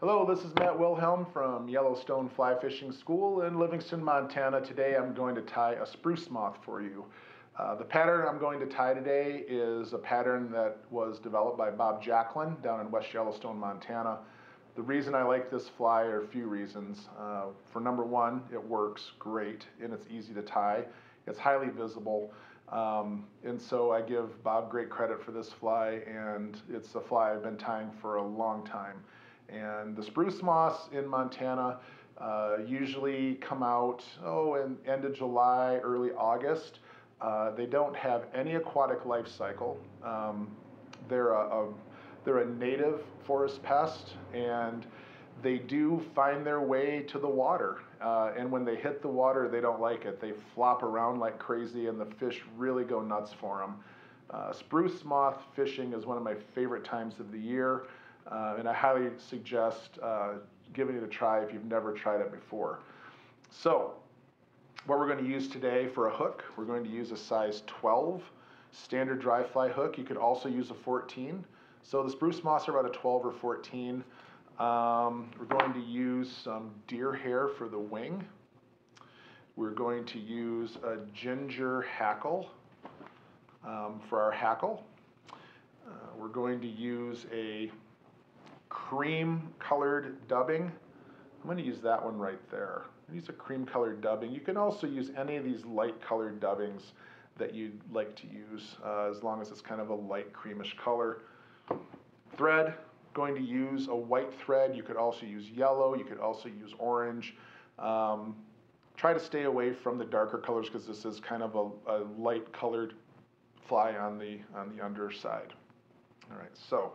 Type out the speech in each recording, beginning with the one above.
Hello, this is Matt Wilhelm from Yellowstone Fly Fishing School in Livingston, Montana. Today I'm going to tie a spruce moth for you. Uh, the pattern I'm going to tie today is a pattern that was developed by Bob Jacklin down in West Yellowstone, Montana. The reason I like this fly are a few reasons. Uh, for number one, it works great and it's easy to tie. It's highly visible. Um, and so I give Bob great credit for this fly and it's a fly I've been tying for a long time. And the spruce moths in Montana uh, usually come out, oh, in end of July, early August. Uh, they don't have any aquatic life cycle. Um, they're a, a, they're a native forest pest and they do find their way to the water. Uh, and when they hit the water, they don't like it. They flop around like crazy and the fish really go nuts for them. Uh, spruce moth fishing is one of my favorite times of the year. Uh, and I highly suggest uh, giving it a try if you've never tried it before. So, what we're going to use today for a hook, we're going to use a size 12 standard dry fly hook. You could also use a 14. So the spruce moths are about a 12 or 14. Um, we're going to use some deer hair for the wing. We're going to use a ginger hackle um, for our hackle. Uh, we're going to use a cream colored dubbing. I'm going to use that one right there. Use a cream colored dubbing. You can also use any of these light colored dubbings that you'd like to use uh, as long as it's kind of a light creamish color. Thread, going to use a white thread. You could also use yellow. You could also use orange. Um, try to stay away from the darker colors because this is kind of a, a, light colored fly on the, on the underside. All right, so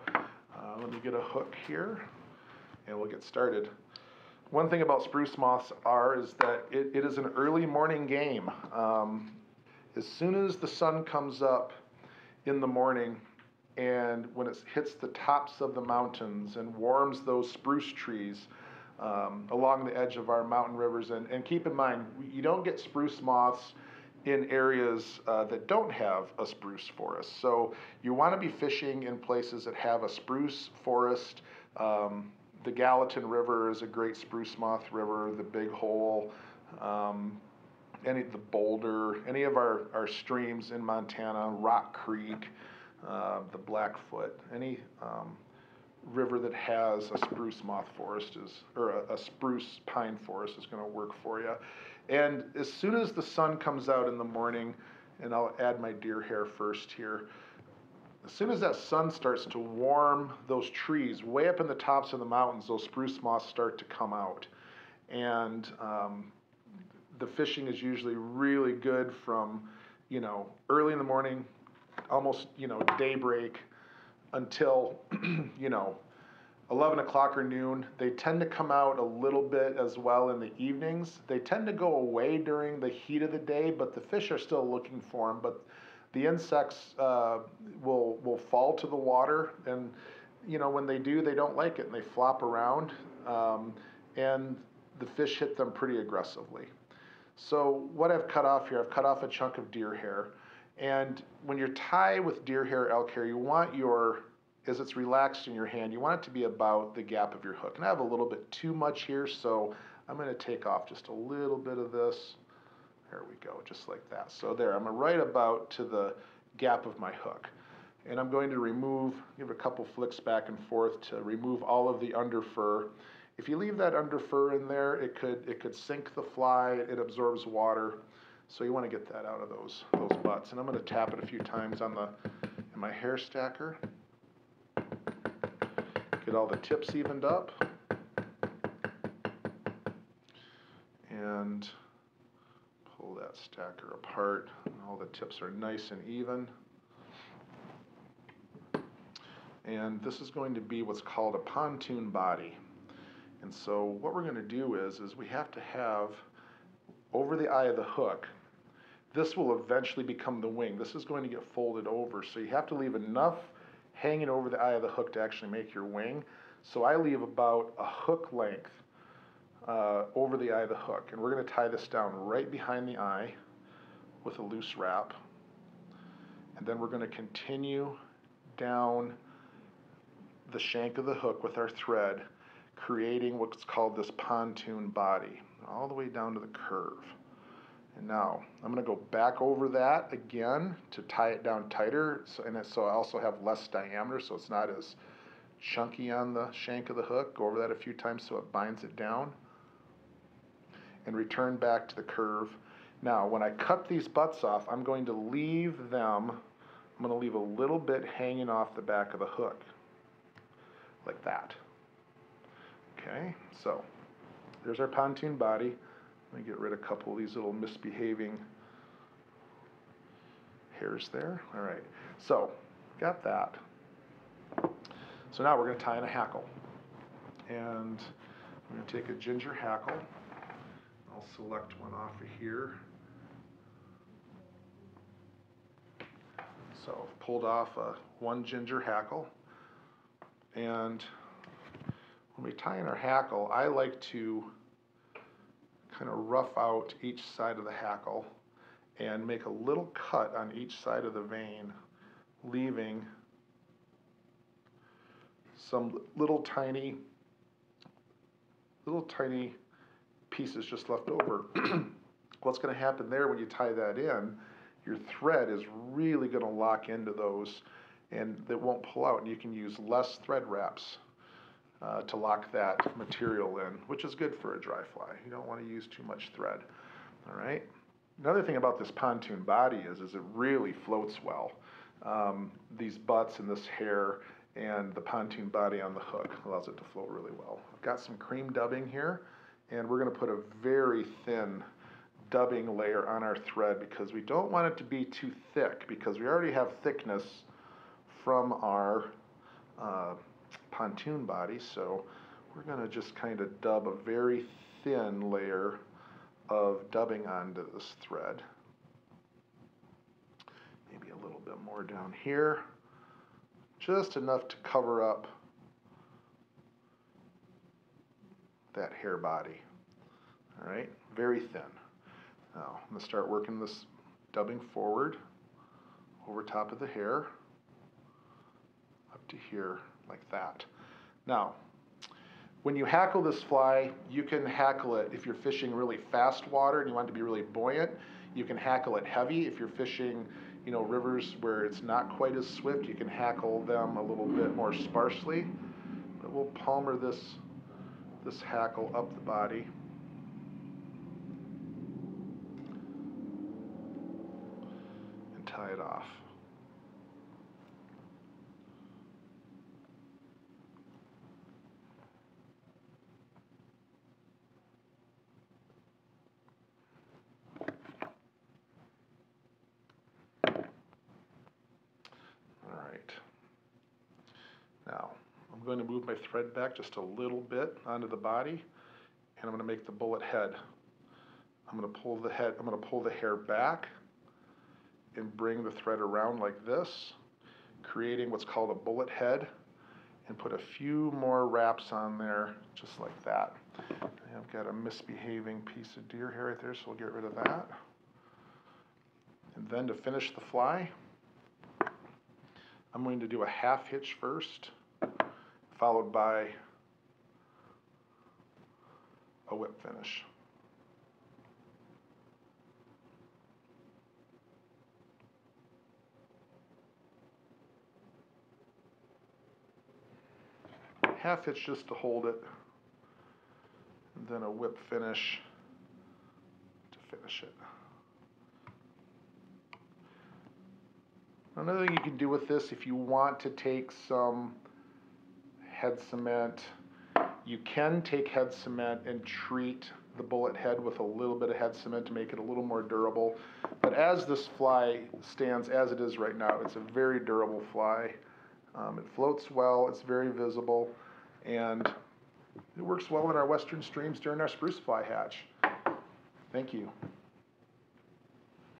uh, let me get a hook here and we'll get started. One thing about spruce moths are is that it, it is an early morning game. Um, as soon as the sun comes up in the morning and when it hits the tops of the mountains and warms those spruce trees um, along the edge of our mountain rivers, and, and keep in mind, you don't get spruce moths in areas uh, that don't have a spruce forest. So you want to be fishing in places that have a spruce forest. Um, the Gallatin River is a great spruce moth river, the Big Hole, um, any the Boulder, any of our, our streams in Montana, Rock Creek, uh, the Blackfoot, any um, river that has a spruce moth forest is, or a, a spruce pine forest is going to work for you. And as soon as the sun comes out in the morning, and I'll add my deer hair first here, as soon as that sun starts to warm those trees way up in the tops of the mountains, those spruce moths start to come out. And um, the fishing is usually really good from, you know, early in the morning, almost, you know, daybreak until, you know, 11 o'clock or noon. They tend to come out a little bit as well in the evenings. They tend to go away during the heat of the day, but the fish are still looking for them. But the insects uh, will will fall to the water, and you know when they do, they don't like it, and they flop around, um, and the fish hit them pretty aggressively. So what I've cut off here, I've cut off a chunk of deer hair, and when you're tie with deer hair, elk hair, you want your as it's relaxed in your hand, you want it to be about the gap of your hook. And I have a little bit too much here, so I'm going to take off just a little bit of this. There we go, just like that. So there, I'm right about to the gap of my hook. And I'm going to remove, give it a couple flicks back and forth to remove all of the under fur. If you leave that under fur in there, it could, it could sink the fly, it absorbs water. So you want to get that out of those, those butts. And I'm going to tap it a few times on the, in my hair stacker. Get all the tips evened up. And pull that stacker apart. All the tips are nice and even. And this is going to be what's called a pontoon body. And so what we're going to do is, is we have to have over the eye of the hook, this will eventually become the wing. This is going to get folded over. So you have to leave enough hanging over the eye of the hook to actually make your wing. So I leave about a hook length uh, over the eye of the hook. And we're going to tie this down right behind the eye with a loose wrap. And then we're going to continue down the shank of the hook with our thread, creating what's called this pontoon body, all the way down to the curve. And now, I'm gonna go back over that again to tie it down tighter, so, and it, so I also have less diameter, so it's not as chunky on the shank of the hook. Go over that a few times so it binds it down. And return back to the curve. Now, when I cut these butts off, I'm going to leave them, I'm gonna leave a little bit hanging off the back of the hook. Like that. Okay, so there's our pontoon body. Let me get rid of a couple of these little misbehaving hairs there. All right, so got that. So now we're going to tie in a hackle. And I'm going to take a ginger hackle. I'll select one off of here. So I've pulled off a one ginger hackle. And when we tie in our hackle, I like to kind of rough out each side of the hackle and make a little cut on each side of the vein, leaving some little tiny, little tiny pieces just left over. What's going to happen there when you tie that in, your thread is really going to lock into those and it won't pull out and you can use less thread wraps uh, to lock that material in, which is good for a dry fly. You don't want to use too much thread. All right. Another thing about this pontoon body is, is it really floats well. Um, these butts and this hair and the pontoon body on the hook allows it to float really well. I've got some cream dubbing here, and we're going to put a very thin dubbing layer on our thread because we don't want it to be too thick because we already have thickness from our uh, pontoon body, so we're going to just kind of dub a very thin layer of dubbing onto this thread. Maybe a little bit more down here, just enough to cover up that hair body. All right, very thin. Now, I'm going to start working this dubbing forward over top of the hair up to here like that. Now, when you hackle this fly, you can hackle it if you're fishing really fast water and you want it to be really buoyant. You can hackle it heavy if you're fishing, you know, rivers where it's not quite as swift. You can hackle them a little bit more sparsely. But we'll palmer this this hackle up the body. And tie it off. Now, I'm going to move my thread back just a little bit onto the body, and I'm going to make the bullet head. I'm going to pull the head, I'm going to pull the hair back and bring the thread around like this, creating what's called a bullet head, and put a few more wraps on there, just like that. I've got a misbehaving piece of deer hair right there, so we'll get rid of that. And then to finish the fly, I'm going to do a half hitch first, followed by a whip finish. Half hitch just to hold it, and then a whip finish to finish it. Another thing you can do with this, if you want to take some head cement, you can take head cement and treat the bullet head with a little bit of head cement to make it a little more durable. But as this fly stands as it is right now, it's a very durable fly. Um, it floats well, it's very visible, and it works well in our western streams during our spruce fly hatch. Thank you.